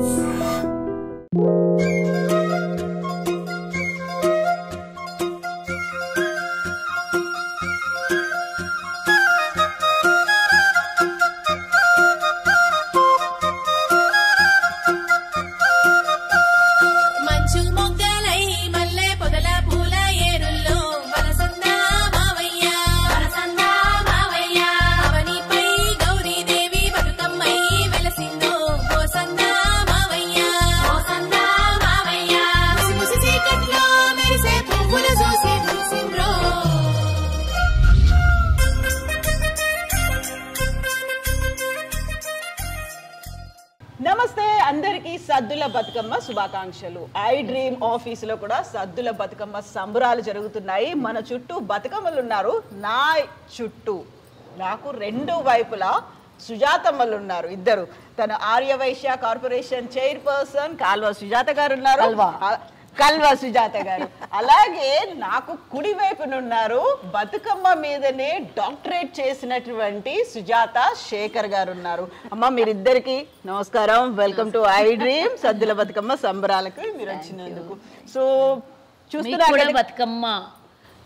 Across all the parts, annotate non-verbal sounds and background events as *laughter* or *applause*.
మంచు శుభాకాంక్షలు I dream ఆఫీస్లో కూడా సద్దుల బతుకమ్మ సంబరాలు జరుగుతున్నాయి. మన చుట్టూ బతుకమ్మలు ఉన్నారు నా చుట్టూ. నాకు రెండు వైపులా సుజాతమ్మలు ఉన్నారు ఇద్దరు. తన ఆర్యవైశ్య కార్పొరేషన్ చైర్పర్సన్ కాల్వ సుజాత గారు ఉన్నారు కల్వ సుజాత గారు అలాగే నాకు కుడి వైపున ఉన్నారు బతుకమ్మ మీదనే డాక్టరేట్ చేసినటువంటి సుజాత శేఖర్ గారు ఉన్నారు అమ్మ మీరిద్దరికి నమస్కారం. Welcome to iDream Saddula Bathukamma సంబరాలకు మీరు వచ్చినందుకు. సో చూస్తున్నారు బతుకమ్మ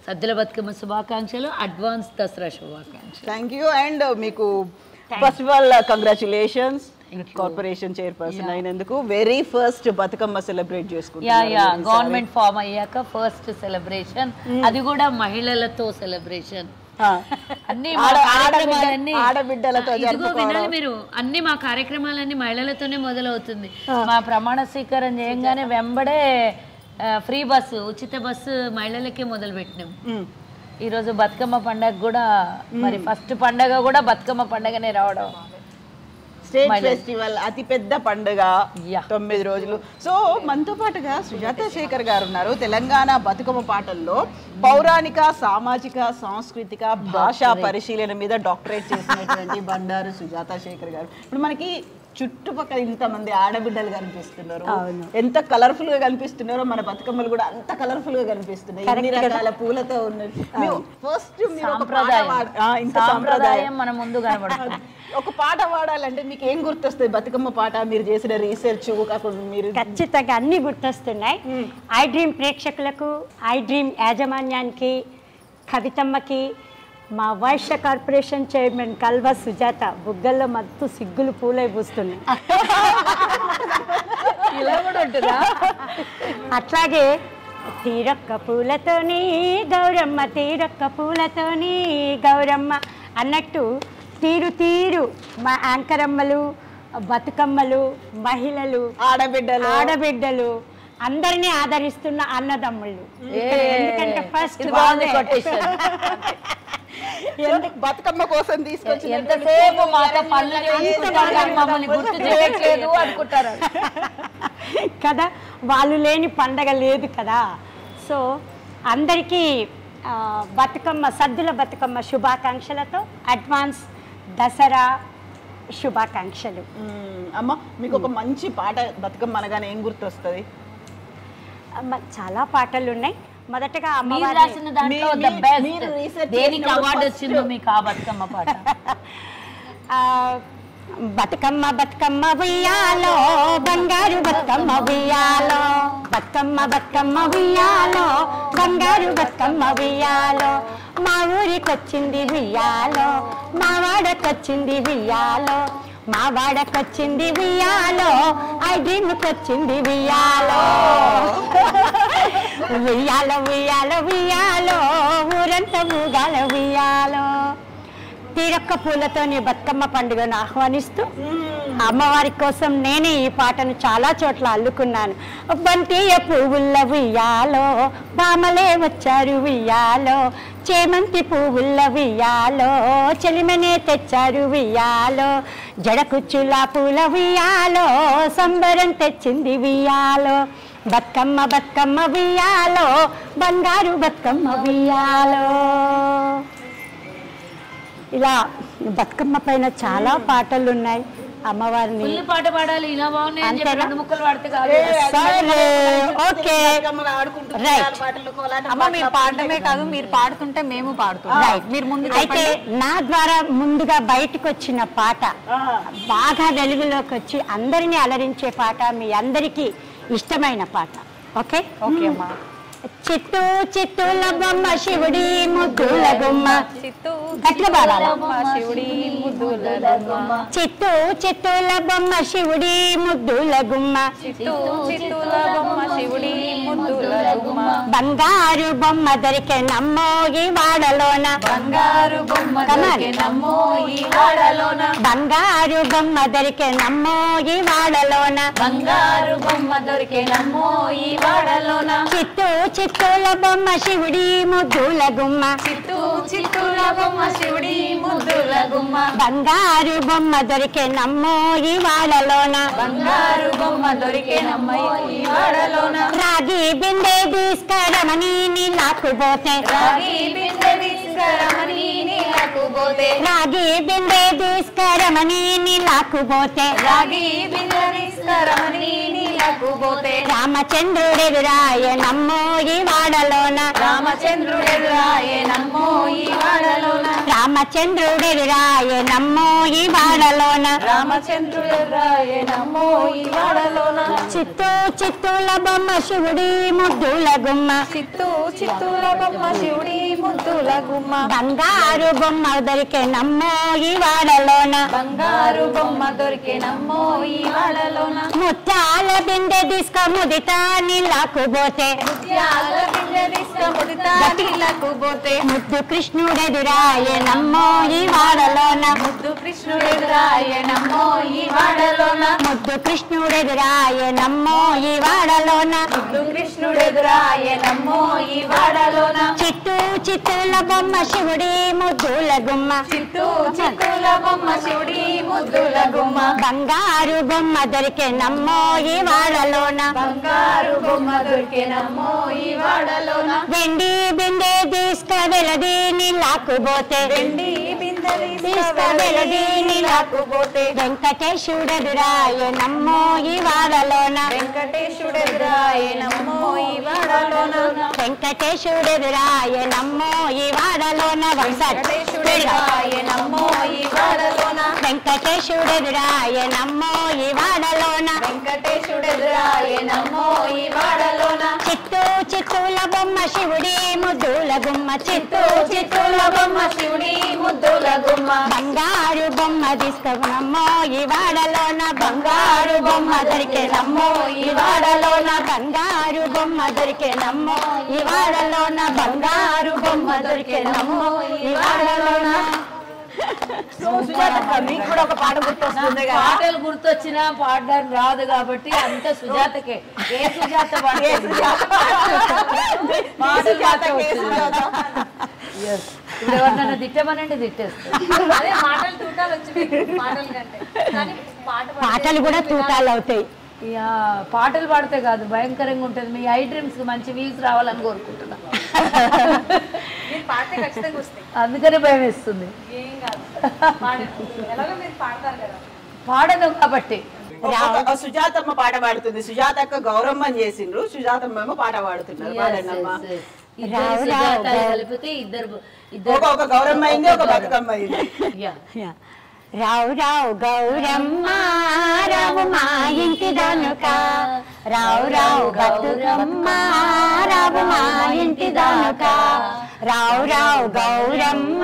సద్దుల బతుకమ్మ శుభాకాంక్షలు అడ్వాన్స్ దసరా శుభాకాంక్షలు. థ్యాంక్ యూ అండ్ మీకు first of all congratulations corporation chairperson అయినందుకు వెరీ ఫస్ట్ బతుకమ్మ సెలబ్రేట్ ఈసారి. గవర్నమెంట్ ఫామ్ అయ్యాక ఫస్ట్ సెలబ్రేషన్ అది కూడా మహిళలతో సెలబ్రేషన్. అన్ని. వినాలి మీరు. అన్ని మా కార్యక్రమాలన్నీ మహిళలతోనే మొదలవుతుంది. మా ప్రమాణ స్వీకారం చేయంగానే వెంబడే ఫ్రీ బస్సు ఉచిత బస్సు మహిళలకే మొదలు పెట్టినాం మ్. ఈ రోజు బతుకమ్మ పండగ కూడా మరి ఫస్ట్ పండగ కూడా బతుకమ్మ పండగనే రావడం. స్టేట్. ఫెస్టివల్ అతి పెద్ద పండుగ. తొమ్మిది రోజులు సో మనతో పాటుగా సుజాత శేఖర్ గారు ఉన్నారు తెలంగాణ బతుకమ్మ పాటల్లో పౌరాణిక సామాజిక సాంస్కృతిక భాషా పరిశీలన మీద డాక్టరేట్ చేసినటువంటి బండారు సుజాత శేఖర్ గారు ఇప్పుడు మనకి చుట్టుపక్కల ఇంతమంది ఆడబిడ్డలు కనిపిస్తున్నారు. ఎంత కలర్ఫుల్గా కనిపిస్తున్నారో మన బతుకమ్మలు కూడా అంత కలర్ఫుల్గా కనిపిస్తున్నాయి రకాల పూలతో ఉన్నది ఫస్ట్ మీరు ఒక పాట సాంప్రదాయం. మన ముందు *laughs* ఒక పాట పాడాలంటే మీకు ఏం గుర్తొస్తుంది బతుకమ్మ పాట మీరు చేసిన రీసెర్చ్ కాకుండా మీరు ఖచ్చితంగా అన్ని గుర్తొస్తున్నాయి. ఐ డ్రీమ్ ప్రేక్షకులకు ఐ డ్రీమ్ యాజమాన్యానికి కవితమ్మకి మా వైశ్య కార్పొరేషన్ చైర్మన్ కల్వ సుజాత బుగ్గల్లో మత్తు సిగ్గులు పూలై పూస్తున్నాయి. ఇలా కూడా ఉంటుందా? అట్లాగే తీరొక్క పూలతోని గౌరమ్మ తీరొక్క పూలతోని గౌరమ్మ అన్నట్టు తీరు తీరు మా యాంకరమ్మలు బతుకమ్మలు మహిళలు ఆడబిడ్డలు. ఆడబిడ్డలు అందరినీ ఆదరిస్తున్న అన్నదమ్ముళ్ళు. ఎందుకంటే ఫస్ట్ *laughs* కొటేషన్ బతుకమ్మ కోసం తీసుకొచ్చి ఎంతసేపు మాతో పనులు మమ్మల్ని గుర్తు చేయట్లేదు అనుకుంటారు. *laughs* కదా వాళ్ళు లేని పండగ లేదు కదా. సో అందరికీ బతుకమ్మ సద్దుల బతుకమ్మ శుభాకాంక్షలతో అడ్వాన్స్ దసరా శుభాకాంక్షలు. మ్మ్. అమ్మ మీకు ఒక మంచి పాట బతుకమ్మ అనగానే ఏం గుర్తొస్తుంది? అమ్మ, చాలా పాటలు ఉన్నాయి మొదటగా మీరు అమ్మవారి రాసిన దాంట్లో మీ- ద మీ- బెస్ట్ మీరు research దేనికి చేసినప్పుడు అవార్డు first- వచ్చిందో మీకు ఆ బతుకమ్మ పాట. *laughs* బతుకమ్మ బతుకమ్మ ఉయ్యాలో బంగారు బతుకమ్మ ఉయ్యాలో బతుకమ్మ బతుకమ్మ ఉయ్యాలో బంగారు బతుకమ్మ ఉయ్యాలో మా ఊరికొచ్చింది ఉయ్యాలో మా వాడకొచ్చింది ఉయ్యాలో మా వాడకొచ్చింది వియాలో ఐ డ్రీమ్కొచ్చింది వియాలో వియాలో వియాలో ఉయ్యాలో ఊరంతా ఊగాల వియాలో తీరొక్క పూలతోని బతుకమ్మ పండుగను ఆహ్వానిస్తూ అమ్మవారి కోసం నేనే ఈ పాటను చాలా చోట్ల అల్లుకున్నాను. బంతియ పువ్వుల ఉయ్యాలో బామలే వచ్చారు ఉయ్యాలో. చేమంతి పువ్వుల ఉయ్యాలో చెలిమనే తెచ్చారు ఉయ్యాలో జడకుచ్చుల పూల ఉయ్యాలో సంబరం తెచ్చింది ఉయ్యాలో బతుకమ్మ బతుకమ్మ ఉయ్యాలో బంగారు బతుకమ్మ ఉయ్యాలో ఇలా బతుకమ్మ పైన చాలా పాటలు ఉన్నాయి అమ్మవారిని పాట పాడాలి ఇలా బాగున్నాయి? రెండు ముక్కలు పాడితే ఓకే. అమ్మ మీరు పాడటమే కాదు మీరు పాడుతుంటే మేము పాడుతుంటాం రైట్ మీరు ముందు అయితే నా ద్వారా ముందుగా బయటకు వచ్చిన పాట. బాగా వెలుగులోకి వచ్చి అందరినీ అలరించే పాట మీ అందరికీ ఇష్టమైన పాట. ఓకే? ఓకే అమ్మా. చిత్తూ చిత్తూల బొమ్మ శివుడి ముద్దుల గుమ్మ చిత్తూ చిత్తూల బొమ్మ శివుడి ముద్దుల గుమ్మ బంగారు బొమ్మ దొరికే నమ్మోగి వాడలోన. బంగారు బొమ్మ. దొరికే నమ్మోగి వాడలోన. బంగారు బొమ్మ దొరికే నమ్మో ఈ వాడలోన. చిత్తూ చిత్తూల బొమ్మ శివుడి ముద్దుల గుమ్మ. చిత్తూ చిత్తూల బొమ్మ శివుడి ముద్దుల గుమ్మ. బంగారు బొమ్మ దొరికే నమ్మోగి వాడలోన బంగారు బొమ్మ దొరికే నమ్మో ఈ వాడలోన రాగి బిందె తీసుకరమని నీళ్ళకు పోతే రాగి బిందె తీసుకురమని నీళ్ళకు పోతే రాగి బిందె తీసుకరమని నీళ్ళకు పోతే రాగి బిందె తీసుకురమని నీళ్ళకు పోతే రామచంద్రుడెదురాయ నమ్మోగి వాడలోన. రామచంద్రుడెదురాయే నమ్మో ఈ వాడలోన. రామచంద్రుడెదురాయ నమ్మోగి వాడలోన. రామచంద్రుడెదురాయే నమ్మో ఈ వాడలోన. చిత్తూ చిత్తూల బొమ్మ శివుడి ముద్దుల గుమ్మ. చిత్తూ చిత్తూల బొమ్మ శివుడి ముద్దుల గుమ్మ. బంగారు బొమ్మ దొరికే నమ్మోగి వాడలోన. బంగారు బొమ్మ దొరికే నమ్మో ఈ వాడలోన. ముత్యాల బిందె తీసుక ముదిత నీళ్ళకు పోతే. ముత్యాల బిందె తీసుకముడితా నీళ్ళకు పోతే. ముద్దు కృష్ణుడెదురాయ నమ్మోగి వాడలోన. ముద్దు కృష్ణుడెదురాయే నమ్మో ఈ వాడలోన. ముద్దు కృష్ణుడెదురాయ నమ్మోగి వాడలోన. ముద్దు కృష్ణుడెదురాయే నమ్మో ఈ వాడలోన. చిత్తూ చిత్తూల బొమ్మ శివుడి ముద్దుల గుమ్మ. చిత్తూ చిత్తూల బొమ్మ శివుడి ముద్దుల గుమ్మ. బంగారు బొమ్మ దొరికే నమ్మోగి వాడలోన. బంగారు బొమ్మ దొరికే నమ్మో ఈ వాడలోన. వెండి బిందె తీసుక వెలది నీళ్ళకు పోతే. వెండి బిందె తీసుక వెలది నీళ్ళకు పోతే. వెంకటేశుడెదురాయ నమ్మోగి వాడలోన. వెంకటేశుడెదురాయే నమ్మో ఈ వాడలోన. వెంకటేశుడెదురాయ నమ్మోగి వాడలోన. ఒకసారి వెంకటేశుడెదురాయే నమ్మో ఈ వాడలోన. వెంకటేశుడెదురాయ నమ్మోగి వాడలోన. వెంకటేశుడెదురాయే నమ్మో ఈ వాడలోన. చిత్తూ చిత్తూల బొమ్మ శివుడి ముద్దుల గుమ్మ చిత్తూ చిత్తూల బొమ్మ శివుడి ముద్దుల గుమ్మ బంగారు బొమ్మ తీసుకునమ్మో ఈ వాడలోన బంగారు బొమ్మ దొరికేనమ్మో ఈ వాడలోన బంగారు బొమ్మ దొరికేనమ్మో ఈ వాడలోన బంగారు బొమ్మ దొరికేనమ్మో ఈ వాడలోన మీకు కూడా ఒక పాట గుర్తొస్తుంది కదా? పాటలు గుర్తొచ్చినా పాడడానికి రాదు కాబట్టి అంత సుజాతకే. ఏ సుజాత ఎవరినైనా తిట్టమనండి తిట్టేస్తారు. పాటలు కూడా తూటాలు అవుతాయి. ఇక పాటలు పాడితే కాదు భయంకరంగా ఉంటుంది. మీ ఐ డ్రీమ్స్ మంచి వ్యూస్ రావాలని కోరుకుంటున్నా. అందుకనే భయం వేస్తుంది. పాడను కాబట్టి. సుజాతమ్మ పాట పాడుతుంది. సుజాతక్క గౌరమ్మని చేసిండ్రు. సుజాతమ్మ ఏమో పాట పాడుతున్నారు. కలిపితే ఇద్దరు ఇద్దరు ఒక గౌరమ్మ అయింది ఒక బతుకమ్మ అయింది. యా. రావు రావు గౌరమ్మ రావు మా ఇంటి దనుక. రావు రావు గౌరమ్మ రావు మా ఇంటి దనుక. రావు రావు గౌరమ్మ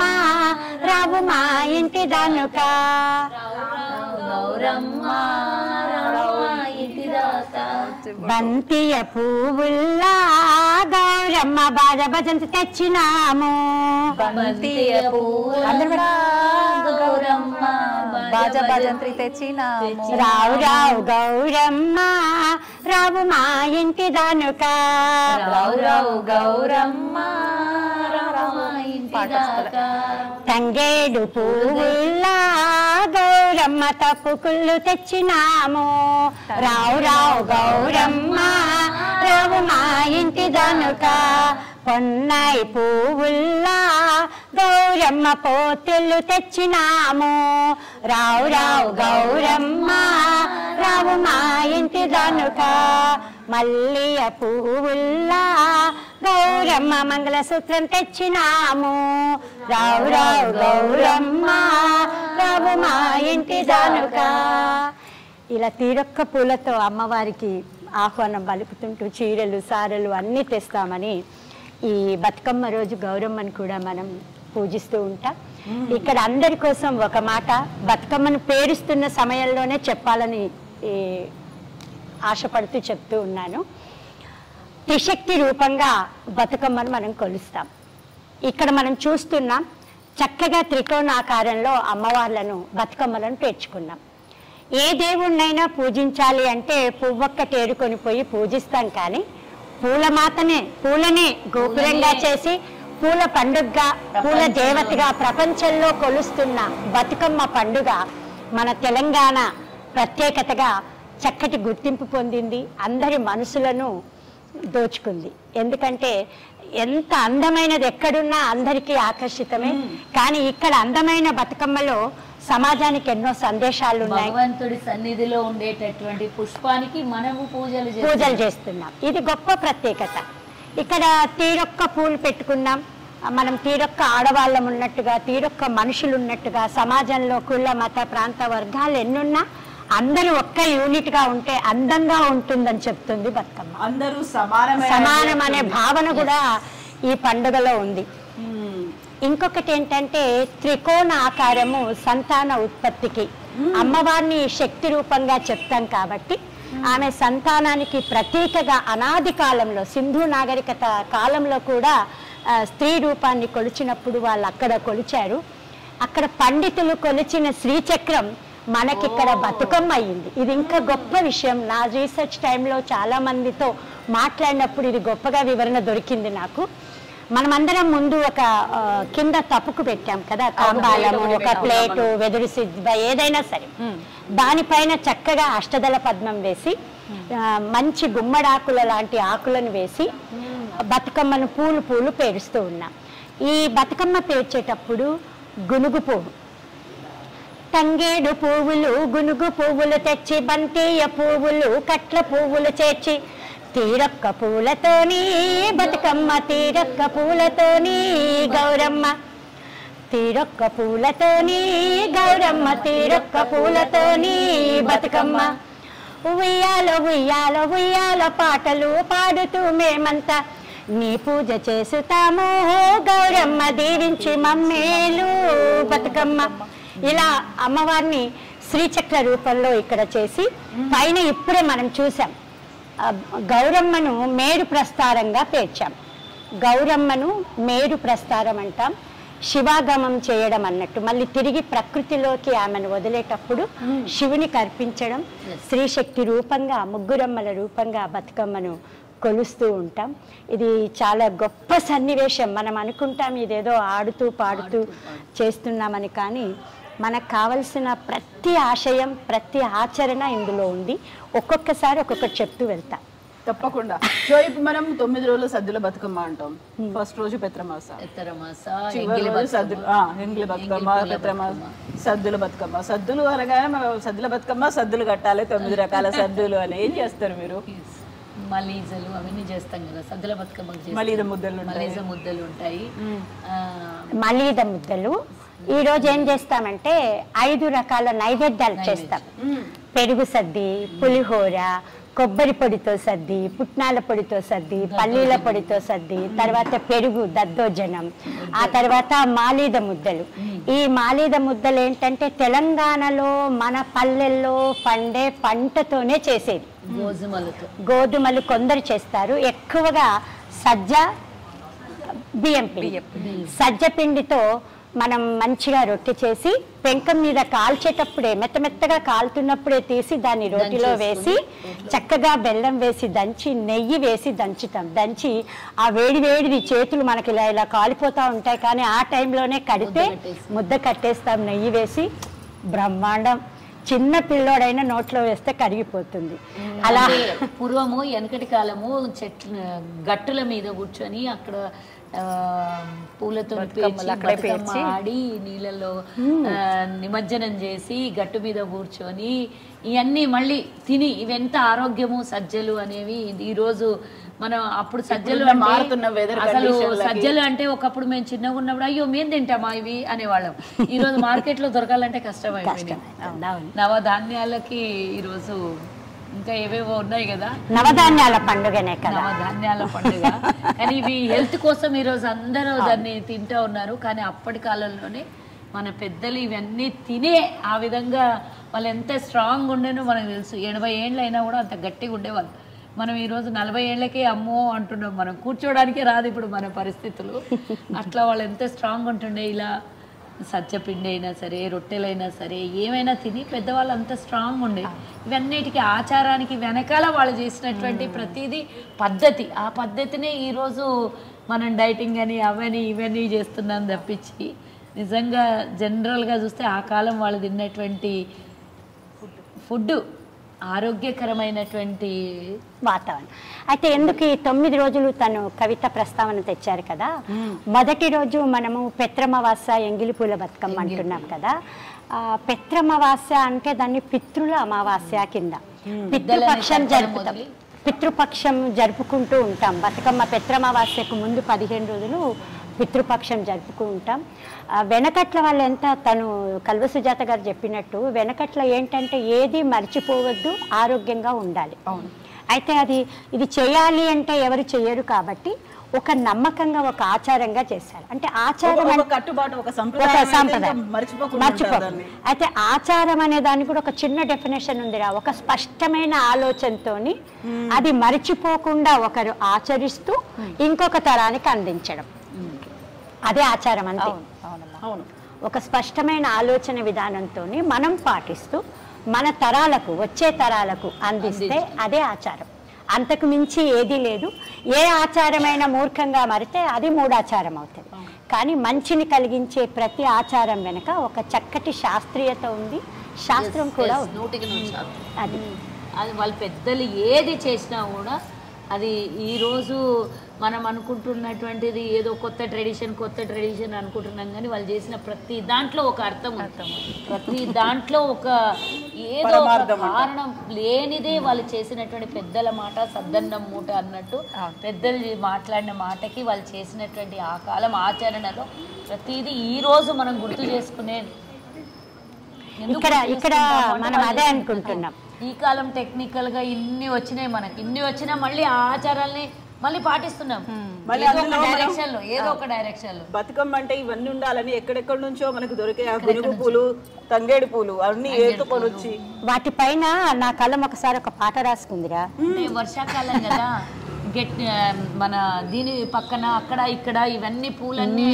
రావు మా ఇంటి దనుక. బంతియ పువ్వుల్లా గౌరమ్మ బాజ భజంతి తెచ్చినాము. బంతియ గౌరమ్మ బాజ భజంత్రి తెచ్చిన రావు రావు గౌరమ్మ రావు మా ఇంటి దనుక. రావు రావు గౌరమ్మ రామ ఇంటి తంగేడు పువ్వుల్లా గౌరమ్మ తప్పుకుళ్ళు తెచ్చినాము. రావు రావు గౌరమ్మ రావు మా ఇంటి దనుకా పొన్నాయి పువ్వుల్లా గౌరమ్మ పోతులు తెచ్చినాము. రావు రావు గౌరమ్మ రావు మా ఇంటి దనుక మల్లియ పువ్వుల్లా గౌరమ్మ మంగళసూత్రం తెచ్చినాము. రావు రావు గౌరమ్మ రావు మా ఇంటి దనుక ఇలా తీరొక్క పూలతో అమ్మవారికి ఆహ్వానం పలుకుతుంటూ చీరలు సారలు అన్నీ తెస్తామని ఈ బతుకమ్మ రోజు గౌరమ్మని కూడా మనం పూజిస్తూ ఉంటాం. ఇక్కడ అందరి కోసం ఒక మాట బతుకమ్మను పేరుస్తున్న సమయంలోనే చెప్పాలని ఆశపడుతూ చెప్తూ ఉన్నాను. త్రిశక్తి రూపంగా బతుకమ్మను మనం కొలుస్తాం. ఇక్కడ మనం చూస్తున్నాం చక్కగా త్రికోణాకారంలో అమ్మవార్లను బతుకమ్మలను పేర్చుకున్నాం. ఏ దేవుణ్ణైనా పూజించాలి అంటే పువ్వొక్కటి ఏరుకొని పోయి పూజిస్తాం కానీ పూల మాతనే పూలనే. గోపురంగా చేసి పూల పండుగగా పూల దేవతగా ప్రపంచంలో కొలుస్తున్న బతుకమ్మ పండుగ మన తెలంగాణ ప్రత్యేకతగా చక్కటి గుర్తింపు పొందింది అందరి మనసులను దోచుకుంది. ఎందుకంటే ఎంత అందమైనది ఎక్కడున్నా అందరికీ ఆకర్షితమే. కానీ ఇక్కడ అందమైన బతుకమ్మలో సమాజానికి ఎన్నో సందేశాలు ఉన్నాయి. భగవంతుడి సన్నిధిలో ఉండేటటువంటి పుష్పానికి మనము పూజలు. పూజలు చేస్తున్నాం. ఇది గొప్ప ప్రత్యేకత. ఇక్కడ తీరొక్క పూలు పెట్టుకున్నాం. మనం తీరొక్క ఆడవాళ్ళం ఉన్నట్టుగా తీరొక్క మనుషులు ఉన్నట్టుగా సమాజంలో కుల మత ప్రాంత వర్గాలు ఎన్నున్నా అందరూ ఒక్క యూనిట్గా ఉంటే అందంగా ఉంటుందని చెప్తుంది బతుకమ్మ. అందరూ సమానం అనే భావన కూడా ఈ పండుగలో ఉంది. మ్మ్. ఇంకొకటి ఏంటంటే త్రికోణ ఆకారము సంతాన ఉత్పత్తికి. అమ్మవారిని శక్తి రూపంగా చెప్తాం కాబట్టి ఆమె సంతానానికి ప్రతీకగా అనాది కాలంలో సింధు నాగరికత కాలంలో కూడా స్త్రీ రూపాన్ని కొలిచినప్పుడు వాళ్ళు అక్కడ కొలిచారు. అక్కడ పండితులు కొలిచిన శ్రీచక్రం మనకిక్కడ బతుకమ్మ అయ్యింది ఇది ఇంకా గొప్ప విషయం. నా రీసెర్చ్ టైంలో చాలా మందితో మాట్లాడినప్పుడు ఇది గొప్పగా వివరణ దొరికింది నాకు. మనమందరం ముందు ఒక కింద తప్పుకు పెట్టాం కదా తాంబాలము ఒక ప్లేటు వెదురు సిద్ధ ఏదైనా సరే. దానిపైన చక్కగా అష్టదళ పద్మం వేసి మంచి గుమ్మడాకుల లాంటి ఆకులను వేసి బతుకమ్మను పూలు పూలు పేరుస్తూ ఉన్నాం. ఈ బతుకమ్మ పేర్చేటప్పుడు గునుగు పువ్వు తంగేడు పువ్వులు గునుగు పువ్వులు తెచ్చి బంతీయ పువ్వులు కట్ల పువ్వులు చేర్చి తీరొక్క పూలతోని బతుకమ్మ తీరొక్క పూలతోని గౌరమ్మ. తీరొక్క పూలతోని గౌరమ్మ తీరొక్క పూలతోని బతుకమ్మ. ఉయ్యాల ఉయ్యాల ఉయ్యాల పాటలు పాడుతూ మేమంతా. నీ పూజ చేస్తాము గౌరమ్మ దీవించి మమ్మేలు బతుకమ్మ. ఇలా అమ్మవారిని శ్రీచక్ర రూపంలో ఇక్కడ చేసి పైన ఇప్పుడే మనం చూసాం. గౌరమ్మను మేరు ప్రస్తారంగా పేర్చాం. గౌరమ్మను మేరు ప్రస్తారం అంటాం. శివాగమం చేయడం అన్నట్టు. మళ్ళీ తిరిగి ప్రకృతిలోకి ఆమెను వదిలేటప్పుడు శివునికి అర్పించడం స్త్రీశక్తి రూపంగా ముగ్గురమ్మల రూపంగా బతుకమ్మను కొలుస్తూ ఉంటాం. ఇది చాలా గొప్ప సన్నివేశం. మనం అనుకుంటాం ఇదేదో ఆడుతూ పాడుతూ. చేస్తున్నామని కానీ మనకు కావలసిన ప్రతి ఆశయం ప్రతి ఆచరణ ఇందులో ఉంది. ఒక్కొక్కసారి ఒక్కొక్కటి చెప్తూ వెళ్తా. తప్పకుండా. సో ఇప్పుడు మనం తొమ్మిది రోజులు సద్దుల బతుకమ్మ అంటాం. ఫస్ట్ రోజు పెత్రమాస ఎంగిలి బతుకమ్మ. బతుకమ్మ పెత్రమాస బతుకమ్మ. సద్దుల బతుకమ్మ. సద్దులు అనగానే మనం సద్దుల బతుకమ్మ సద్దులు కట్టాలి తొమ్మిది రకాల సద్దులు అని. ఏం చేస్తారు మీరు? మలీజలు అవన్నీ చేస్తాం కదా. సద్దుల బతుకమ్మకు చేస్తాం. మలీద ముద్దలు ఉంటాయి. మలీజ ముద్దలు ఉంటాయి. మలీద ముద్దలు ఈ రోజు ఏం చేస్తామంటే ఐదు రకాల నైవేద్యాలు చేస్తాం. పెరుగు సద్ది పులిహోర కొబ్బరి పొడితో సద్ది పుట్నాల పొడితో సద్ది పల్లీల పొడితో సద్ది తర్వాత పెరుగు దద్దోజనం ఆ తర్వాత మాలీద ముద్దలు. ఈ మాలీద ముద్దలు ఏంటంటే తెలంగాణలో మన పల్లెల్లో పండే పంటతోనే చేసేది. గోధుమలతో. గోధుమలు కొందరు చేస్తారు. ఎక్కువగా సజ్జ బియ్యం పిండి. సజ్జ పిండితో మనం మంచిగా రొట్టె చేసి పెంకం మీద కాల్చేటప్పుడే మెత్త మెత్తగా కాలుతున్నప్పుడే తీసి దాన్ని రోటిలో వేసి చక్కగా బెల్లం వేసి దంచి నెయ్యి వేసి దంచుతాం. దంచి ఆ వేడి వేడిది చేతులు మనకి ఇలా ఇలా కాలిపోతూ ఉంటాయి. కానీ ఆ టైంలోనే కడితే ముద్ద కట్టేస్తాం. నెయ్యి వేసి బ్రహ్మాండం. చిన్న పిల్లోడైనా నోట్లో వేస్తే కరిగిపోతుంది. అలా పూర్వము వెనకటి కాలము చెట్ల గట్టుల మీద కూర్చొని అక్కడ పూలతో పేర్చి. ఆడి నీళ్ళలో నిమజ్జనం చేసి గట్టు మీద కూర్చొని ఇవన్నీ మళ్ళీ తిని ఇవెంత ఆరోగ్యము సజ్జలు అనేవి ఈ రోజు మనం అప్పుడు సజ్జలు మారుతున్న అసలు. సజ్జలు అంటే ఒకప్పుడు మేము చిన్నగా ఉన్నప్పుడు అయ్యో మేము తింటామా ఇవి అనేవాళ్ళం ఈ రోజు మార్కెట్లో దొరకాలంటే కష్టం అయిపోయింది అవును. నవధాన్యాలకి ఈరోజు ఇంకా ఏవేవో ఉన్నాయి కదా. నవధాన్యాల పండుగనే కదా. నవధాన్యాల పండుగ. కానీ ఇవి హెల్త్ కోసం ఈరోజు అందరూ దాన్ని తింటూ ఉన్నారు. కానీ అప్పటి కాలంలోనే మన పెద్దలు ఇవన్నీ తినే ఆ విధంగా వాళ్ళు ఎంత స్ట్రాంగ్ ఉండేనో మనకు తెలుసు. ఎనభై ఏళ్ళు అయినా కూడా అంత గట్టిగా ఉండేవాళ్ళు. మనం ఈరోజు నలభై ఏళ్ళకే అమ్మో అంటున్నాం మనం. కూర్చోవడానికే రాదు ఇప్పుడు మన పరిస్థితులు. అట్లా వాళ్ళు ఎంత స్ట్రాంగ్ ఉంటుండే ఇలా సజ్జపిండి అయినా సరే రొట్టెలైనా సరే ఏమైనా తిని పెద్దవాళ్ళు అంత స్ట్రాంగ్ ఉండే. ఇవన్నిటికీ ఆచారానికి వెనకాల వాళ్ళు చేసినటువంటి ప్రతిదీ పద్ధతి. ఆ పద్ధతినే ఈరోజు మనం డైటింగ్ అని అవని ఇవన్నీ చేస్తున్నాం తప్పించి నిజంగా జనరల్గా చూస్తే ఆ కాలం వాళ్ళు తిన్నటువంటి ఫుడ్. ఆరోగ్యకరమైనటువంటి వాతావరణం. అయితే ఎందుకు ఈ తొమ్మిది రోజులు తను కవిత ప్రస్తావన తెచ్చారు కదా? మొదటి రోజు మనము పెత్రమవాస ఎంగిలిపూల బతుకమ్మ అంటున్నాం కదా. ఆ, పెత్రమవాస్య అంటే దాన్ని పితృల అమావాస్య కింద. పితృపక్షం జరుపుతాం. పితృపక్షం జరుపుకుంటూ ఉంటాం. బతుకమ్మ పెత్రమవాస్యకు ముందు పదిహేను రోజులు పితృపక్షం జరుపుకుంటాం. వెనకట్ల వాళ్ళు ఎంత తను కల్వ సుజాత గారు చెప్పినట్టు వెనకట్ల ఏంటంటే ఏది మర్చిపోవద్దు ఆరోగ్యంగా ఉండాలి. అయితే అది ఇది చేయాలి అంటే ఎవరు చేయరు కాబట్టి ఒక నమ్మకంగా ఒక ఆచారంగా చేశారు. అంటే ఆచారం ఒక- అంటే- కట్టుబాటు సంప్రదాయం అయితే సాంప్రదాయం. ఇంకా మర్చిపోకుండా మర్చిపో ఉంటారు దాన్ని. అయితే ఆచారం అనే దానికి కూడా ఒక చిన్న డెఫినేషన్ ఉందిరా. ఒక స్పష్టమైన ఆలోచనతోని అది మర్చిపోకుండా ఒకరు ఆచరిస్తూ ఇంకొక తరానికి అందించడం. అదే ఆచారం అంతే. అవును. ఒక స్పష్టమైన ఆలోచన విధానంతో మనం పాటిస్తూ మన తరాలకు వచ్చే తరాలకు అందిస్తే అదే ఆచారం. అంతకు మించి ఏదీ లేదు. ఏ ఆచారమైన మూర్ఖంగా మారితే అది మూడాచారం అవుతుంది. కానీ మంచిని కలిగించే ప్రతి ఆచారం వెనుక ఒక చక్కటి శాస్త్రీయత ఉంది. శాస్త్రం కూడా అది. అది వాళ్ళ పెద్దలు ఏది చేసినా కూడా అది ఈరోజు మనం అనుకుంటున్నటువంటిది ఏదో కొత్త ట్రెడిషన్ కొత్త ట్రెడిషన్ అనుకుంటున్నాం కానీ వాళ్ళు చేసిన ప్రతి దాంట్లో ఒక అర్థం. ప్రతి దాంట్లో ఒక ఏదో ఒక కారణం లేనిదే వాళ్ళు చేసినటువంటి పెద్దల మాట సద్దన్నం మూట అన్నట్టు పెద్దలు మాట్లాడిన మాటకి వాళ్ళు చేసినటువంటి ఆ కాలం ఆచరణలో ప్రతిదీ ఈ రోజు మనం గుర్తు చేసుకునే ఇక్కడ ఇక్కడ మనం అదే అనుకుంటున్నాం. ఈ కాలం టెక్నికల్గా ఇన్ని వచ్చినాయి మనకి. ఇన్ని వచ్చినా మళ్ళీ ఆ ఆచారాల్ని మళ్ళీ పాటిస్తున్నాం. డైరెక్షన్లో ఏదో ఒక డైరెక్షన్లో. బతుకమ్మ అంటే ఇవన్నీ ఉండాలని ఎక్కడెక్కడి నుంచో మనకు దొరికే గునుగు పూలు తంగేడు పూలు అన్ని ఏరుకొని వచ్చి వాటిపైన నా కళ్ళం ఒకసారి ఒక పాట రాసుకుందిరా. వర్షాకాలం కదా గెట్ మన దీని పక్కన అక్కడ ఇక్కడ ఇవన్నీ పూలన్నీ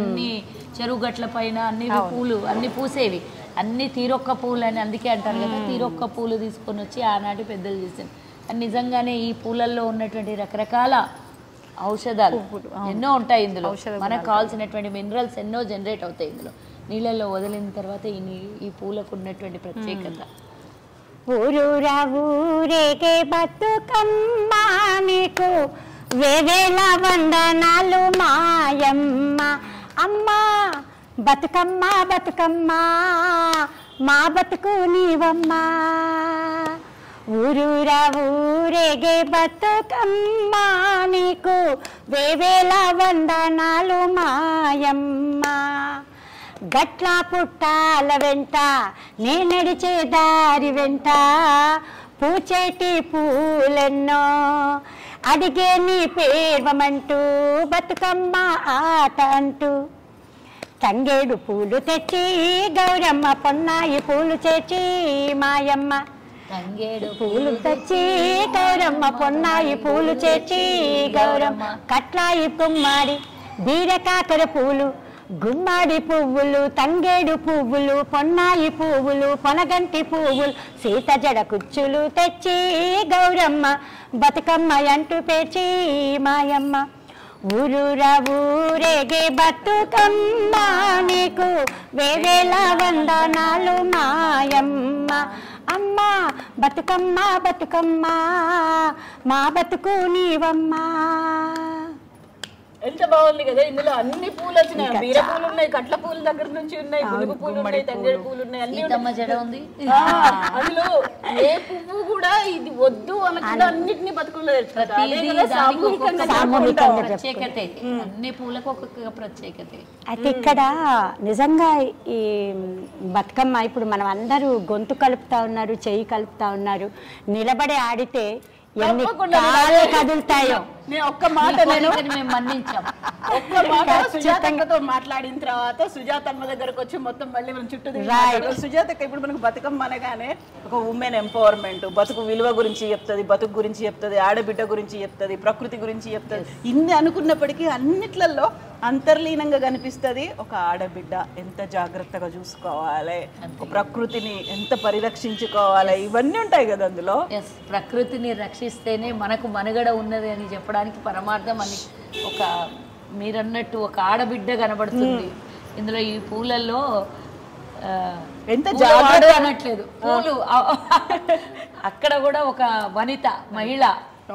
అన్ని చెరువు గట్ల పైన అన్ని పూలు అన్ని పూసేవి. అన్ని తీరొక్క పూలు అని అందుకే అంటారు కదా తీరొక్క పూలు తీసుకొని వచ్చి ఆనాటి పెద్దలు కానీ నిజంగానే ఈ పూలల్లో ఉన్నటువంటి రకరకాల ఔషధాలు ఎన్నో ఉంటాయి ఇందులో. మనకు కావాల్సినటువంటి మినరల్స్ ఎన్నో జనరేట్ అవుతాయి ఇందులో. నీళ్ళల్లో వదిలిన తర్వాత ఈ ఈ పూలకు ఉన్నటువంటి ప్రత్యేకత. ఊరూరా ఊరేగే బతుకమ్మ నీకు. వేవేల వందనాలు మాయమ్మ. అమ్మా బతుకమ్మ బతుకమ్మ మా బతుకు నీవమ్మా. ఊరూరా ఊరేగే బతుకమ్మ నీకు వేవేల వందనాలు మాయమ్మ. గట్ల పుట్టాల వెంట నే నడిచే దారి వెంట పూచేటి పూలెన్నో అడిగే నీ పేర్వమంటూ బతుకమ్మ ఆట అంటూ తంగేడు పూలు తెచ్చి గౌరమ్మ పొన్నాయి పూలు చేర్చి మాయమ్మ తంగేడు పూలు తెచ్చి గౌరమ్మ పొన్నాయి పూలు చేర్చి గౌరమ్మ కట్లాయి గుమ్మాడి బీరకాకర పూలు గుమ్మాడి పువ్వులు తంగేడు పువ్వులు పొన్నాయి పువ్వులు పొనగంటి పువ్వులు సీత జడ కుచ్చులు తెచ్చి గౌరమ్మ బతుకమ్మ అంటూ పేర్చి మాయమ్మ ఊరూరా ఊరేగే బతుకమ్మ నీకు వేవేల వందనాలు మాయమ్మ. అమ్మ బతుకమ్మ బతుకమ్మ మా బతుకు నీవమ్మా. ఎంత బాగుంది కదా ఇందులో అన్ని పూలు వచ్చినాయి. బీర పూలు ఉన్నాయి కట్ల పూల దగ్గర నుంచి ఉన్నాయి గునుగు పూలు ఉన్నాయి తంగేడు పూలు. ఉన్నాయి అన్ని సీతమ్మ జడ ఉంది. ఆ, అందులో ఏ పువ్వు కూడా ఇది వద్దు అనకుండా అన్నిటిని. ప్రత్యేకతే. అన్ని పూలకు ఒక్కొక్క ప్రత్యేకతే. అయితే ఇక్కడ నిజంగా ఈ బతుకమ్మ ఇప్పుడు మనం అందరూ గొంతు కలుపుతా ఉన్నారు చెయ్యి కలుపుతా ఉన్నారు. నిలబడి ఆడితే ఎన్ని కాళ్ళు కదులుతాయో. నేను ఒక్క మాట నేను కోరికని మేము మన్నించాం. ఒక్క మాట సుజాతక్కతో మాట్లాడిన తర్వాత సుజాతమ్మ దగ్గరకు వచ్చి మొత్తం మళ్ళీ మనం చుట్టూ. సుజాతక్క ఇప్పుడు మనకు బతుకమ్మ అనగానే ఒక ఉమెన్ ఎంపవర్మెంట్ బతుకు విలువ గురించి చెప్తుంది బతుకు గురించి చెప్తుంది ఆడబిడ్డ గురించి చెప్తుంది ప్రకృతి గురించి చెప్తుంది. ఇన్ని అనుకున్నప్పటికీ అన్నిట్లలో అంతర్లీనంగా కనిపిస్తుంది ఒక ఆడబిడ్డ ఎంత జాగ్రత్తగా చూసుకోవాలి ఒక ప్రకృతిని ఎంత పరిరక్షించుకోవాలి ఇవన్నీ ఉంటాయి కదా అందులో. ప్రకృతిని రక్షిస్తేనే మనకు మనుగడ ఉన్నది అని చెప్పడానికి పరమార్థం అని ఒక మీరన్నట్టు ఒక ఆడబిడ్డ కనబడుతుంది. ఇందులో ఈ పూలల్లో ఎంత వాడు అనట్లేదు. పూలు అక్కడ కూడా ఒక వనిత మహిళ.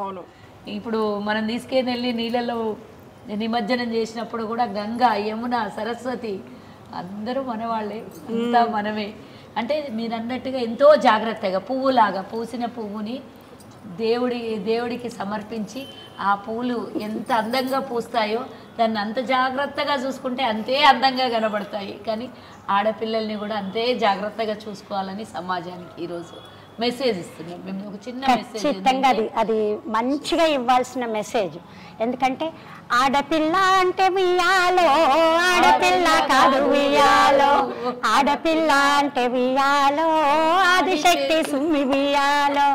అవును. ఇప్పుడు మనం తీసుకెళ్ళి వెళ్ళి నీళ్ళలో నిమజ్జనం చేసినప్పుడు కూడా గంగ యమున సరస్వతి అందరూ మనవాళ్ళే. అంతా మనమే. అంటే మీరు అన్నట్టుగా ఎంతో జాగ్రత్తగా పువ్వులాగా పూసిన పువ్వుని దేవుడి దేవుడికి సమర్పించి ఆ పూలు ఎంత అందంగా పూస్తాయో దాన్ని అంత జాగ్రత్తగా చూసుకుంటే అంతే అందంగా కనబడతాయి. కానీ ఆడపిల్లల్ని కూడా అంతే జాగ్రత్తగా చూసుకోవాలని సమాజానికి ఈరోజు మెసేజ్ ఇస్తున్నాం. మేము ఒక చిన్న మెసేజ్ ఖచ్చితంగా అది అది మంచిగా ఇవ్వాల్సిన మెసేజ్. ఎందుకంటే ఆడపిల్ల అంటే వియాలో ఆడపిల్ల కాదు వియాలో. ఆడపిల్ల అంటే వియాలో ఆదిశక్తి సుమ్మి వియాలో.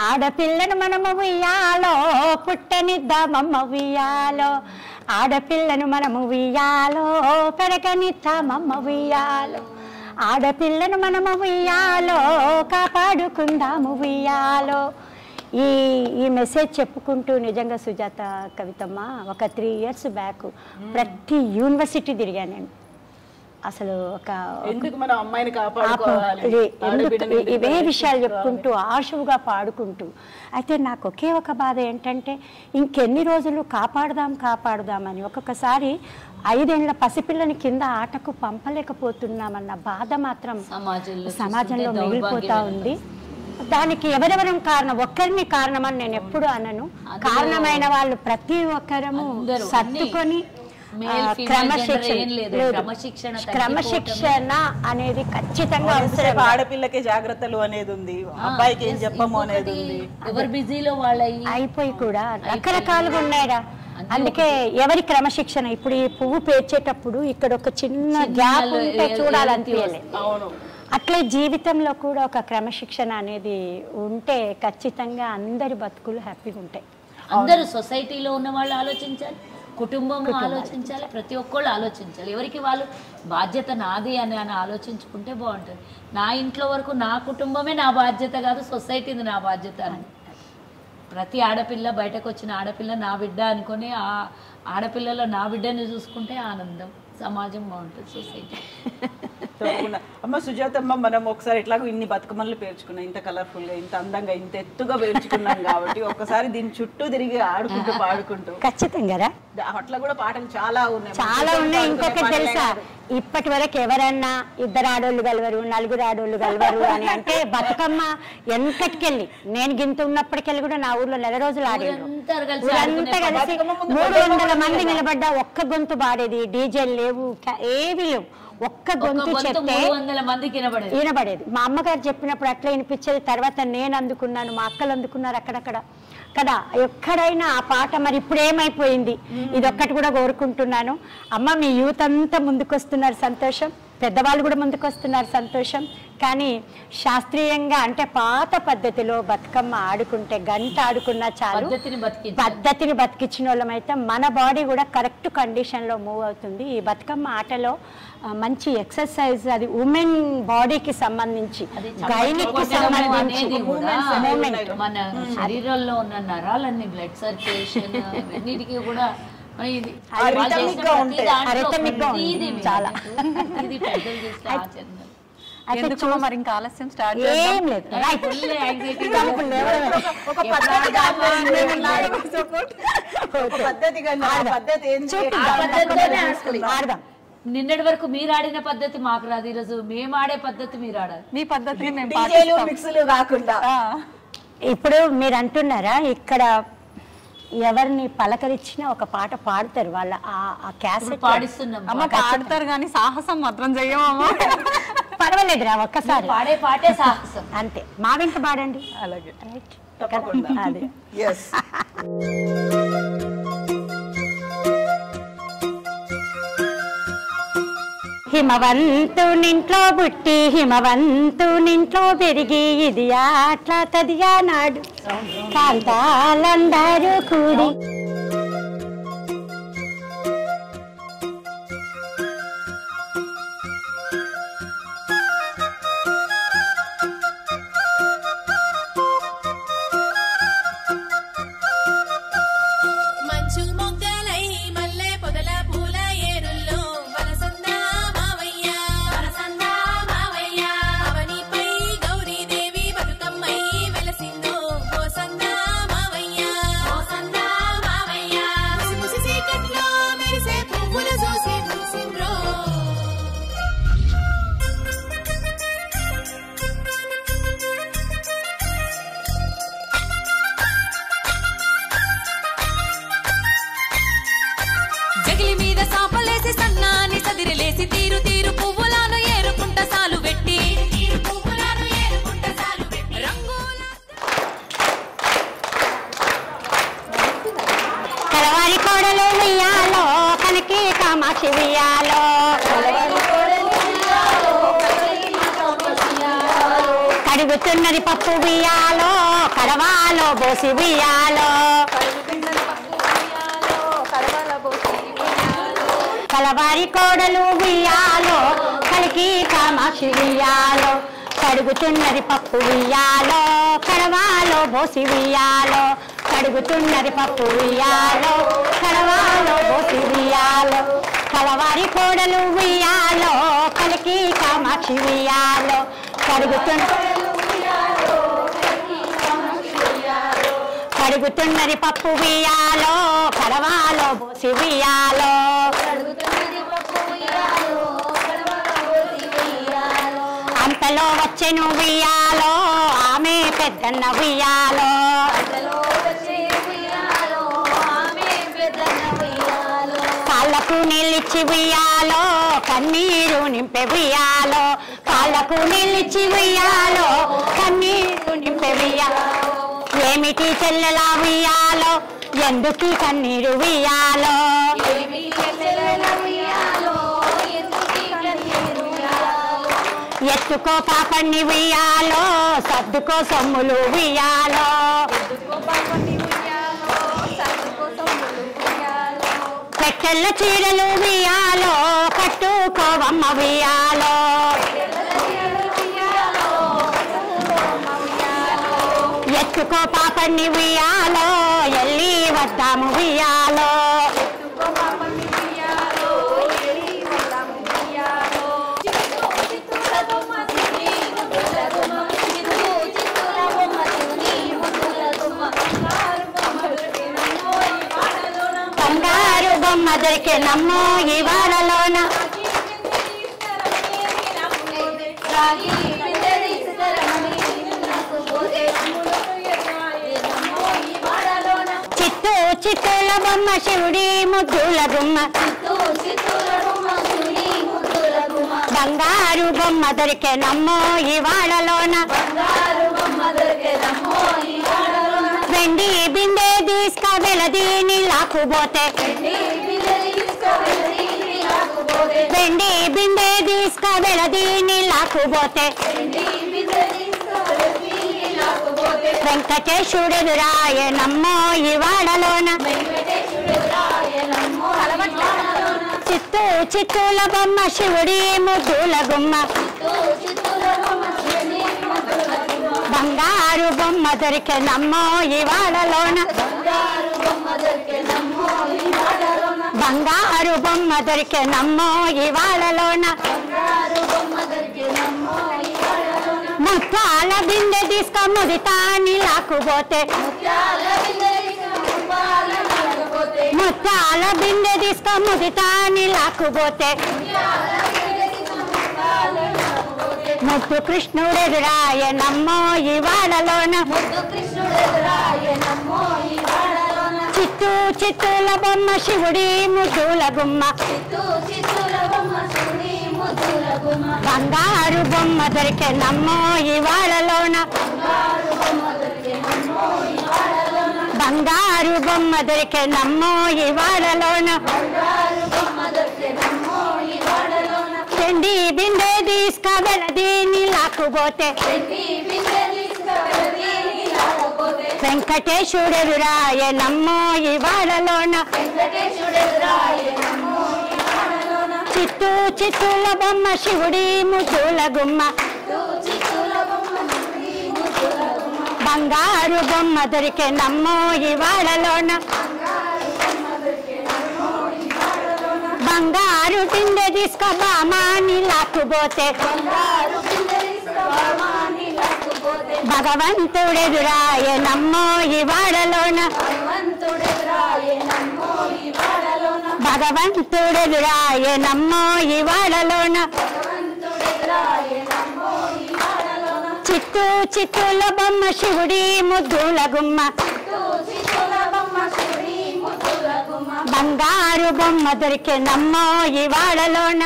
ఆడపిల్లను మనము వియాలో పుట్టనిద్దామమ్మ వియాలో ఆడపిల్లను మనము వియాలో పెరగనిద్దామమ్మ వియాలో ఆడపిల్లను మనము ఉయ్యాలో కాపాడుకుందాము ఉయ్యాలో. ఈ ఈ మెసేజ్ చెప్పుకుంటూ నిజంగా సుజాత కవితమ్మ ఒక త్రీ ఇయర్స్ బ్యాక్ ప్రతి యూనివర్సిటీ తిరిగాను నేను. అసలు ఒక ఎందుకు మనం అమ్మాయిని ఆ కాపాడుకోవాలి? ఇది ఎందుకు ఆడబిడ్డని ఎందుకు ఇవే విషయాలు? చెప్పుకుంటూ ఆశువుగా పాడుకుంటూ. అయితే నాకు ఒకే ఒక బాధ ఏంటంటే ఇంకెన్ని రోజులు కాపాడుదాం కాపాడుదామని ఒక్కొక్కసారి ఐదేళ్ళ పసిపిల్లని కింద ఆటకు పంపలేకపోతున్నామన్న బాధ మాత్రం సమాజంలో మిగిలిపోతా ఉంది. దానికి ఎవరెవరం కారణం? ఒక్కరిని కారణమని నేను ఎప్పుడు అనను. కారణమైన వాళ్ళు ప్రతి ఒక్కరము సర్దుకొని క్రమశిక్షణ. క్రమశిక్షణ అనేది ఖచ్చితంగా అవసరం ఆడపిల్లకే జాగ్రత్తలు అనేది ఉంది. అబ్బాయికి ఏం చెప్పము అనేది ఉంది. ఎవరి బిజీలో వాళ్ళయి? అయిపోయి కూడా రకరకాలుగా ఉన్నాయిరా. అందుకే ఎవరి క్రమశిక్షణ? ఇప్పుడు ఈ పువ్వు పేర్చేటప్పుడు ఇక్కడ ఒక చిన్న గ్యాప్ ఉంటే ఎ- చూడాలనిపించలే అవును. అట్లే జీవితంలో కూడా ఒక క్రమశిక్షణ అనేది ఉంటే ఖచ్చితంగా అందరి బతుకులు హ్యాపీగా ఉంటాయి. అందరూ సొసైటీలో ఉన్న వాళ్ళు ఆలోచించాలి. కుటుంబం ఆలోచించాలి ప్రతి ఒక్కళ్ళు ఆలోచించాలి. ఎవరికి వాళ్ళు బాధ్యత నాది అని అని ఆలోచించుకుంటే బాగుంటుంది. నా ఇంట్లో వరకు నా కుటుంబమే నా బాధ్యత కాదు సొసైటీది నా బాధ్యత అని. ప్రతి ఆడపిల్ల బయటకు వచ్చిన ఆడపిల్ల నా బిడ్డ అనుకొని ఆ ఆడపిల్లలో నా బిడ్డని చూసుకుంటే ఆనందం. సమాజం బాగుంటుంది సొసైటీ. *laughs* తప్పకుండా. అమ్మ సుజాతమ్మ మనం ఒకసారి ఇట్లాగో ఇన్ని బతుకమ్మలు పేర్చుకున్నాం. ఇంత కలర్ఫుల్గా ఇంత అందంగా ఇంత ఎత్తుగా పేర్చుకున్నాం కాబట్టి ఒక్కసారి దీని చుట్టూ తిరిగి ఆడుకుంటూ పాడుకుంటూ. ఖచ్చితంగా అట్లా కూడా పాటలు చాలా ఉన్నాయి. చాలా ఉన్నాయి. ఇంకొకటి తెలుసా. ఇప్పటి వరకు ఎవరన్నా ఇద్దరు ఆడోళ్ళు గలవరు నలుగురు ఆడోళ్ళు గలవరు అని అంటే బతుకమ్మ ఎంతటికెళ్ళి నేను గింత ఉన్నప్పటికెళ్ళి కూడా నా ఊర్లో నెల రోజులు ఆడేది ఊరంతా కలిసి మూడు వందల ముందు. నిలబడ్డా ఒక్క గొంతు పాడేది. డీజేలు లేవు ఏవి లేవు. ఒక్క ఒక గొంతు చెప్తే వినబడేది. మా అమ్మగారు చెప్పినప్పుడు అట్లా వినిపించేది తర్వాత నేను అందుకున్నాను మా అక్కలు అందుకున్నారు అక్కడక్కడ. కదా ఎక్కడైనా ఆ పాట మరి ఇప్పుడు ఏమైపోయింది? ఇది ఒక్కటి కూడా కోరుకుంటున్నాను. అమ్మ మీ యూత్ అంతా ముందుకొస్తున్నారు సంతోషం. పెద్దవాళ్ళు కూడా ముందుకొస్తున్నారు సంతోషం. కానీ శాస్త్రీయంగా అంటే పాత పద్ధతిలో బతుకమ్మ ఆడుకుంటే గంట ఆడుకున్నా చాలు. పద్ధతిని బతికించిన వాళ్ళమైతే మన బాడీ కూడా కరెక్ట్ కండిషన్లో మూవ్ అవుతుంది. ఈ బతుకమ్మ ఆటలో మంచి ఎక్సర్సైజ్ అది ఉమెన్ బాడీకి సంబంధించి గైనిక్ సంబంధించి మూమెంట్. మన శరీరంలో ఉన్న నరాలన్నీ బ్లడ్ సర్క్యులేషన్ కూడా ఇది చాలా. పెద్దలు ఆచరణ మరి ఇంకా ఆలస్యం స్టార్ట్ ఏం లేదు. పద్ధతి ఆడదాం. నిన్నటి వరకు మీరు ఆడిన పద్ధతి మాకు రాదు ఈరోజు. మేము ఆడే పద్ధతి మీరు ఆడాలి. మీ పద్ధతిని మేము కాకుండా. ఇప్పుడు మీరు అంటున్నారా ఇక్కడ ఎవరిని పలకరించినా ఒక పాట పాడతారు. వాళ్ళ ఆ ఆ ఇప్పుడు క్యాసెట్ పాడిస్తున్నాం. అమ్మ పాడతారు కానీ సాహసం మాత్రం చెయ్యమమ్మా. పర్వాలేదురా ఒక్కసారి. పాడే పాటే సాహసం. అంతే. మా వెంట పాడండి? అలాగే. *laughs* అదే. హిమవంతునింట్లో పుట్టి హిమవంతునింట్లో పెరిగి ఇది అట్లా తదిగా నాడు. కాంతాలందరూ కూడి కడుగుతున్నది పప్పు వియ్యాలో కడవాలో బోసి వియ్యాలో కలవారి కోడలు వియ్యాలో కలికి కామాక్షి వియ్యాలో కడుగుతున్నది పప్పు వియ్యాలో కడవాలో బోసి వియ్యాలో కడుగుతున్నది పప్పు ఉయ్యాలో కడవాలో బోసి వియ్యాలో కలవారి కోడలు వియ్యాలో కలికి కామాక్షి వియ్యాలో కడుగుతున్న కడుగుతున్నది పప్పు వియ్యాలో కడవాలో బోసి వియ్యాలో అంతలో వచ్చెను వియ్యాలో ఆమె పెద్దన్న వియ్యాలో కాళ్ళకు నిలిచి వియ్యాలో కన్నీరు నింపే వియ్యాలో కాళ్ళకు నిలిచి వియ్యాలో కన్నీరు నింపే వియ్యాలో ఏమిటి చెల్లెలా వియ్యాలో? ఎందుకు కన్నీరు వియ్యాలో? ఎత్తుకో పాపన్ని వియ్యాలో? సర్దుకో సొమ్ములు వియ్యాలో? పెట్టెల్ల చీరలు వియ్యాలో? కట్టుకోవమ్మ వియ్యాలో? ఎత్తుకో పాపన్ని వియ్యాలో ఎల్లి వద్దాము వియ్యాలో బంగారు బొమ్మ దొరికే నమ్మో ఈ వాడలోన. చిత్తూల బొమ్మ శివుడి ముద్దుల గుమ్మ బంగారు బొమ్మ దొరికే నమ్మో ఈ వాడలోన. వెండి బిందె తీసుక వెలదీని లాక్కుపోతే వెండి బిందె తీసుక వెలదీని లాక్కుపోతే వెంకటేశుడెదురాయ నమ్మో ఈ వాడలోన. చిత్తూ చిత్తూల బొమ్మ శివుడి ముద్దుల గుమ్మ బంగారు బొమ్మ దొరికే నమ్మో ఈ వాడలోన. బంగారు బొమ్మ దొరికే నమ్మో ముత్యాల బిందె తీసుకో ముదితాని లాక్కుపోతే. ముత్యాల బిందె తీసుకో ముదితాని లాక్కుపోతే. ముద్దు కృష్ణుడెదురాయ నమ్మో ఈ వాడలోన. చిత్తూ చిత్తుల బొమ్మ శివుడి ముద్దుల గుమ్మ. చిత్తూ చిత్తుల బంగారు బొమ్మ దొరికే నమ్మో ఇవాళలోన బంగారు బొమ్మ దొరికే నమ్మో ఇవాళలోన చెండి బిందె తీసుక వెలదీని వెంకటేశ్వరుడు రాయ నమ్మో ఈ వాడలోన. చిత్తు చిత్తుల బొమ్మ శివుడి ముద్దుల గుమ్మ. బంగారు బొమ్మ దొరికే నమ్మో ఇవాళలోన. బంగారు పిందె తీసుకో బామాని లాక్కుపోతే. భగవంతుడెదురాయ నమ్మో ఇవాళలోన. వాడలోన భగవంతుడెదురాయ నమ్మో ఈ వాడలోన. చిత్తు చిత్తుల బొమ్మ శివుడి ముద్దుల గుమ్మ. బంగారు బొమ్మ దొరికే నమ్మో ఈ వాడలోన.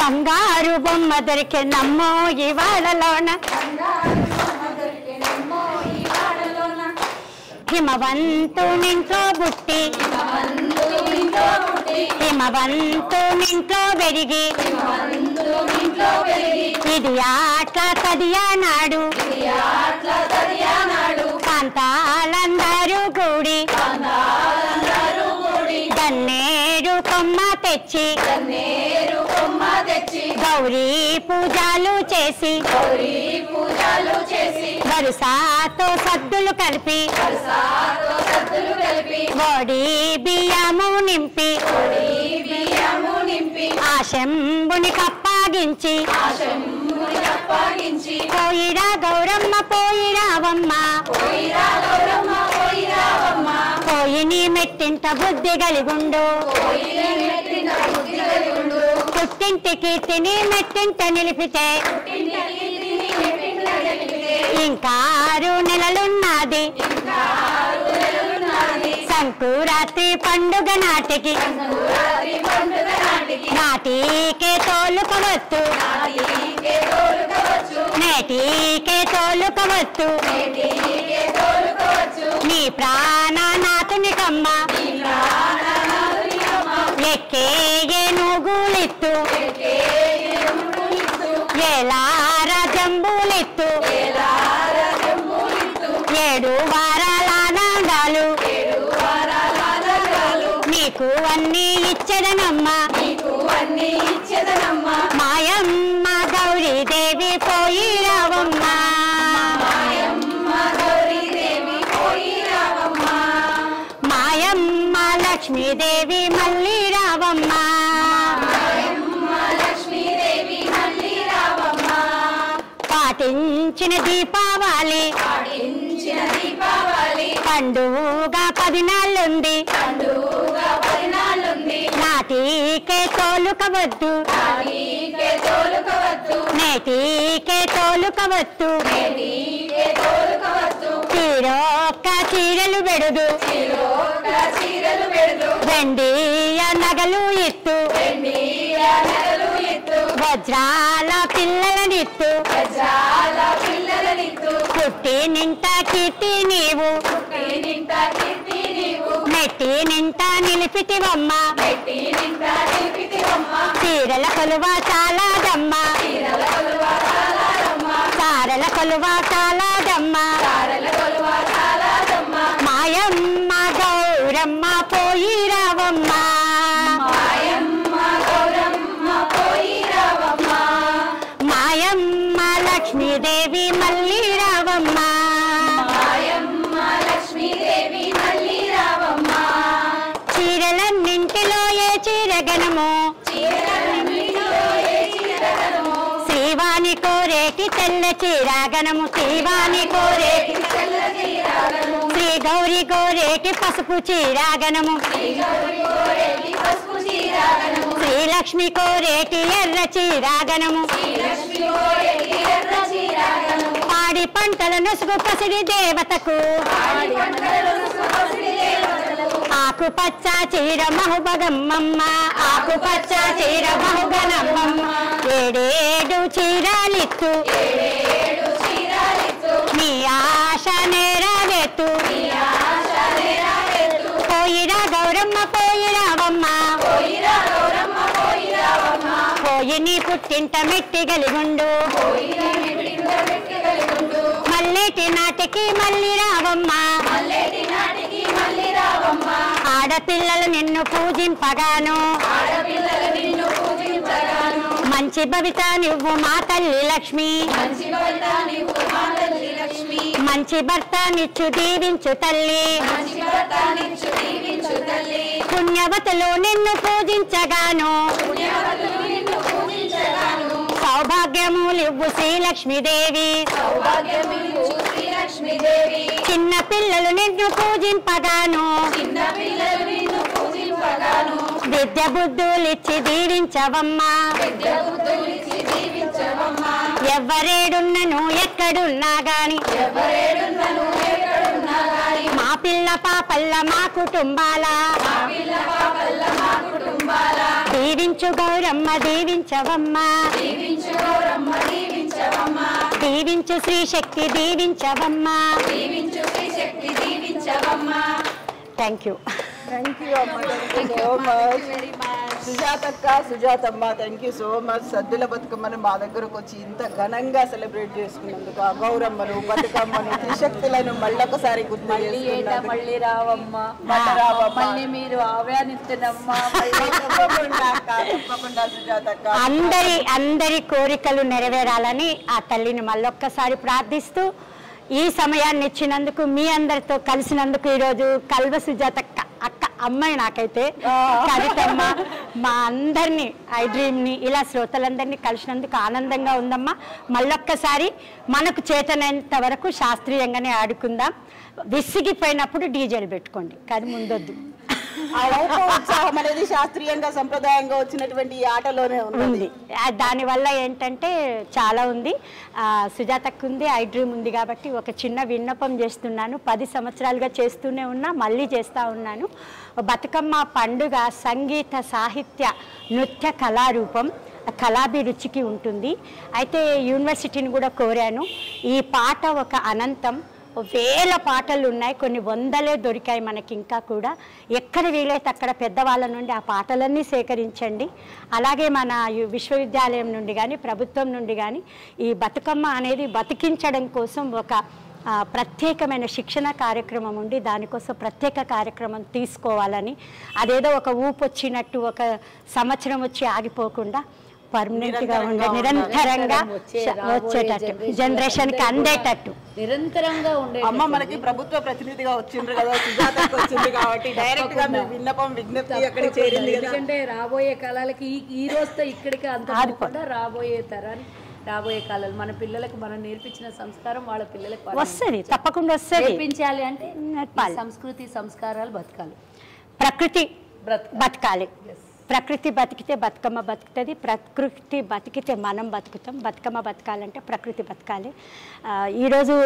బంగారు బొమ్మ దొరికే నమ్మో హిమవంతునింట్లో బుట్టి హిమవంతునింట్లో పెరిగి. ఇది ఆట్ల తదియా నాడు. కాంతాలందరూ కూడి. కొమ్మ తెచ్చి గౌరీ పూజలు చేసి వరుసతో సద్దులు కలిపి ఓడి బియ్యము నింపి ఆ శంభుని కప్పాగించి పోయిరా గౌరమ్మ పోయిరావమ్మ పోయిని మెట్టింట బుద్ధి కలిగుండు. పుట్టింటి కీర్తిని మెట్టింట నిలిపితే ఇంకా ఆరు నెలలున్నది. సంకురాత్రి పండుగ నాటికి. నాటికే తోలుకోవచ్చు. నేటికే తోలుకోవచ్చు. నీ ప్రాణ నాతునికమ్మ దీపావళి. పండుగ పదినాళ్ళుంది. నాటికే తోలుకవద్దు. నేటికే తోలుకవద్దు. చీరొక్క చీరలు పెడుదు. వెండియ నగలు ఇత్తు. వజ్రాల పిల్లలనిత్తు పుట్టి నింట కీర్తి నీవు. నెట్టి నింట నిలిపితివమ్మ. చీరల కొలువ చాలాదమ్మ. సారల కొలువ చాలాదమ్మ. మాయమ్మ కోరేటి శివాని శ్రీవాణి కోరేటి శ్రీ గౌరీ కోరేటి పసుపు చీరాగణము. శ్రీ లక్ష్మి కోరేటి ఎర్ర చీరాగనము పాడి పంటల నుసుగు పసిడి దేవతకు. ఆకుపచ్చ చీర మహుబగమ్మమ్మ ఆకుపచ్చ చీర మహుగనమ్మమ్మ ఏడేడు చీరలిత్తు. నీ ఆశ నెరవేత్తు పోయిరా గౌరమ్మ పోయిరావమ్మ. పోయి నీ పుట్టింట మెట్టి గలిగుండు మల్లెటి నాటికి మళ్ళీ రావమ్మా. ఆడపిల్లలు నిన్ను పూజింపగాను. మంచి భవిత నువ్వు మా తల్లి లక్ష్మి. మంచి భర్త నిచ్చు దీవించు తల్లి. పుణ్యవతులు నిన్ను పూజించగాను. సౌభాగ్యములివ్వు శ్రీలక్ష్మీదేవి. చిన్న పిల్లలు నిన్ను పూజింపగాను. విద్య బుద్ధులిచ్చి దీవించవమ్మా. ఎవరేడున్నను ఎక్కడున్నా గాని. మా పిల్ల పాపల్ల మా కుటుంబాల. దీవించు గౌరమ్మ దీవించవమ్మా. దీవించు శ్రీ శక్తి దీవించవమ్మా. Thank you thank you సుజాతక్క Sujathamma thank you so much సద్దుల బతుకమ్మని మా దగ్గరకు వచ్చి ఇంత ఘనంగా సెలబ్రేట్ చేసుకున్నందుకు ఆ గౌరమ్మను బతుకమ్మను త్రిశక్తులను మళ్ళొకసారి గుర్తు మళ్ళీ ఏటా. మళ్ళీ రావమ్మా. మళ్ళీ రావమ్మా. మళ్ళీ మీరు ఆవ్యానిస్తున్నమ్మా *laughs* తప్పకుండా సుజాతక్క. అందరి అందరి కోరికలు నెరవేరాలని ఆ తల్లిని మళ్ళొక్కసారి ప్రార్థిస్తూ ఈ సమయాన్ని ఇచ్చినందుకు మీ అందరితో కలిసినందుకు ఈరోజు కల్వ సుజాత అక్క అక్క అమ్మాయి నాకైతే కవితమ్మ మా అందరినీ ఐ డ్రీమ్ని ఇలా శ్రోతలందరినీ కలిసినందుకు ఆనందంగా ఉందమ్మా. మళ్ళొక్కసారి మనకు చేతనైనంత వరకు శాస్త్రీయంగానే ఆడుకుందాం. విసిగిపోయినప్పుడు డీజేలు పెట్టుకోండి. కానీ ముందొద్దు. అనేది శాస్త్రీయంగా సంప్రదాయంగా వచ్చినటువంటి ఆటలోనే ఉంది. దానివల్ల ఏంటంటే చాలా ఉంది. ఆ, సుజాతకు ఉంది ఐ డ్రీమ్ ఉంది కాబట్టి ఒక చిన్న విన్నపం చేస్తున్నాను. పది సంవత్సరాలుగా చేస్తూనే ఉన్నా మళ్ళీ చేస్తూ ఉన్నాను. బతుకమ్మ పండుగ సంగీత సాహిత్య నృత్య కళారూపం కళాభిరుచికి ఉంటుంది. అయితే యూనివర్సిటీని కూడా కోరాను. ఈ పాట ఒక అనంతం. వేల పాటలు ఉన్నాయి కొన్ని వందలే దొరికాయి మనకి ఇంకా కూడా. ఎక్కడ వీలైతే అక్కడ పెద్దవాళ్ళ నుండి ఆ పాటలన్నీ సేకరించండి. అలాగే మన విశ్వవిద్యాలయం నుండి కానీ ప్రభుత్వం నుండి కానీ ఈ బతుకమ్మ అనేది బతికించడం కోసం ఒక ప్రత్యేకమైన శిక్షణ కార్యక్రమం ఉండి దానికోసం ప్రత్యేక కార్యక్రమం తీసుకోవాలని అదేదో ఒక ఊపు వచ్చినట్టు ఒక సంవత్సరం వచ్చి ఆగిపోకుండా పర్మనెంట్గా ఉండే నిరంతరంగా వచ్చేటట్టు generation జనరేషన్కి అందేటట్టు. నిరంతరంగా ఉండే అమ్మ మనకి ప్రభుత్వ ప్రతినిధిగా వచ్చిండ్రు కదా సుజాతకు వచ్చింది కాబట్టి డైరెక్ట్గా మీ విన్నపం విజ్ఞప్తి అక్కడికి చేరింది కదా. ఎందుకంటే రాబోయే కాలాలకి ఈ రోజుతో ఇక్కడికి అంత రాబోయే తరాన్ని రాబోయే కాలాలు. మన పిల్లలకు మనం నేర్పించిన సంస్కారం వాళ్ళ పిల్లలకు వస్తుంది తప్పకుండా వస్తుంది. నేర్పించాలి అంటే. సంస్కృతి సంస్కారాలు బతకాలి. ప్రకృతి బతకాలి. ప్రకృతి బతికితే బతుకమ్మ బతుకుతుంది ప్రకృతి బతికితే మనం బతుకుతాం. బతుకమ్మ బతకాలంటే ప్రకృతి బతకాలి. ఈరోజు